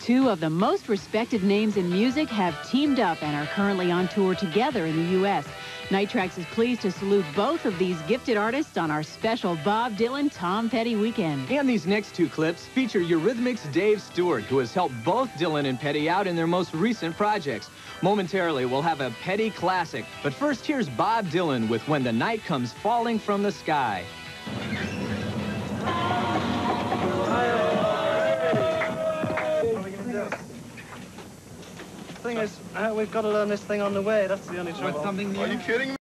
Two of the most respected names in music have teamed up and are currently on tour together in the U.S. Night Tracks is pleased to salute both of these gifted artists on our special Bob Dylan Tom Petty weekend. And these next two clips feature Eurythmics' Dave Stewart, who has helped both Dylan and Petty out in their most recent projects. Momentarily, we'll have a Petty classic. But first, here's Bob Dylan with When the Night Comes Falling from the Sky. Thing is, uh, we've got to learn this thing on the way. That's the only trouble. Something new? Are you kidding me?